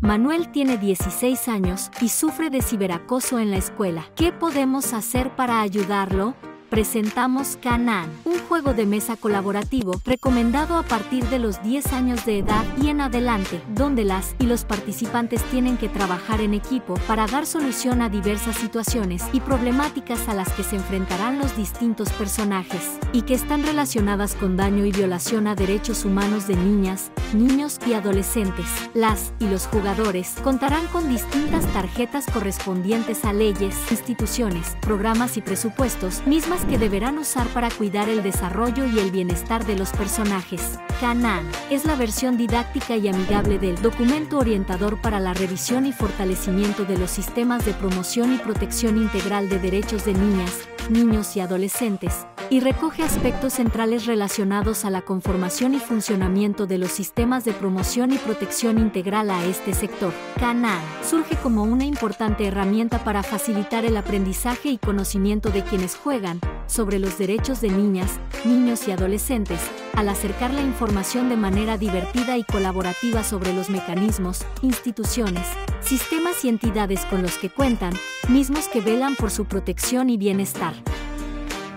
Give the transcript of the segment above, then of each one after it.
Manuel tiene 16 años y sufre de ciberacoso en la escuela. ¿Qué podemos hacer para ayudarlo? Presentamos Canaan, un juego de mesa colaborativo recomendado a partir de los 10 años de edad y en adelante, donde las y los participantes tienen que trabajar en equipo para dar solución a diversas situaciones y problemáticas a las que se enfrentarán los distintos personajes, y que están relacionadas con daño y violación a derechos humanos de niñas, niños y adolescentes. Las y los jugadores contarán con distintas tarjetas correspondientes a leyes, instituciones, programas y presupuestos, mismas que deberán usar para cuidar el desarrollo y el bienestar de los personajes. Canaan es la versión didáctica y amigable del documento orientador para la revisión y fortalecimiento de los sistemas de promoción y protección integral de derechos de niñas, niños y adolescentes, y recoge aspectos centrales relacionados a la conformación y funcionamiento de los sistemas de promoción y protección integral a este sector. Canaan surge como una importante herramienta para facilitar el aprendizaje y conocimiento de quienes juegan sobre los derechos de niñas, niños y adolescentes, al acercar la información de manera divertida y colaborativa sobre los mecanismos, instituciones, sistemas y entidades con los que cuentan, mismos que velan por su protección y bienestar.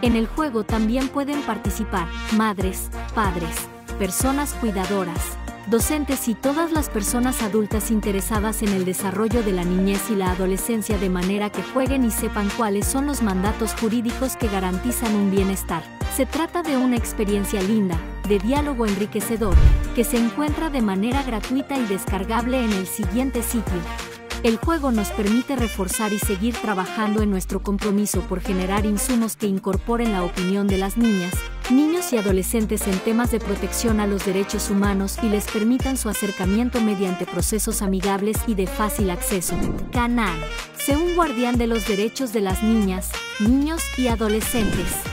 En el juego también pueden participar madres, padres, personas cuidadoras, docentes y todas las personas adultas interesadas en el desarrollo de la niñez y la adolescencia de manera que jueguen y sepan cuáles son los mandatos jurídicos que garantizan un bienestar. Se trata de una experiencia linda, de diálogo enriquecedor, que se encuentra de manera gratuita y descargable en el siguiente sitio el juego nos permite reforzar y seguir trabajando en nuestro compromiso por generar insumos que incorporen la opinión de las niñas, niños y adolescentes en temas de protección a los derechos humanos y les permitan su acercamiento mediante procesos amigables y de fácil acceso. Canal. Sé un guardián de los derechos de las niñas, niños y adolescentes.